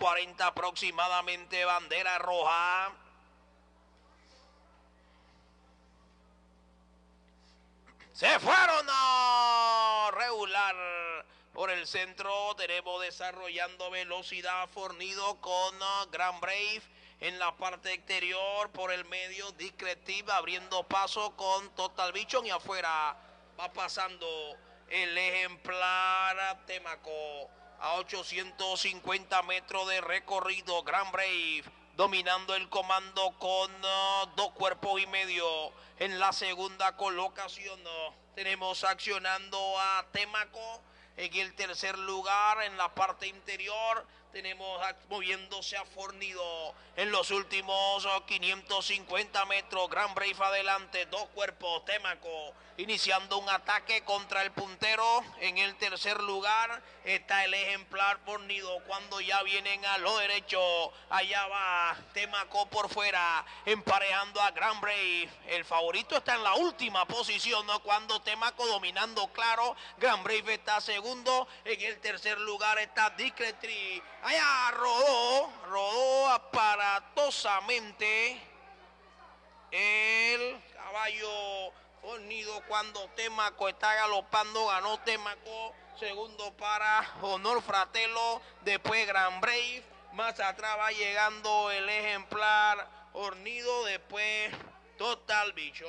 2.40 aproximadamente, bandera roja. Se fueron a regular por el centro. Tenemos desarrollando velocidad fornido con uh, Grand Brave en la parte exterior. Por el medio, Discretive abriendo paso con Total Vision y afuera va pasando el ejemplar Temaco a 850 metros de recorrido. Grand Brave dominando el comando con uh, dos cuerpos y medio en la segunda colocación. tenemos accionando a Temaco en el tercer lugar en la parte interior tenemos moviéndose a Fornido en los últimos 550 metros. Gran Brave adelante, dos cuerpos. Temaco iniciando un ataque contra el puntero. En el tercer lugar está el ejemplar Fornido. Cuando ya vienen a lo derecho, allá va Temaco por fuera, emparejando a Gran Brave. El favorito está en la última posición, cuando Temaco dominando claro. Gran Brave está segundo. En el tercer lugar está Discretri Allá rodó, rodó aparatosamente el caballo fornido cuando Temaco está galopando, ganó Temaco, segundo para Honor Fratelo, después Gran Brave, más atrás va llegando el ejemplar hornido, después Total Bichón.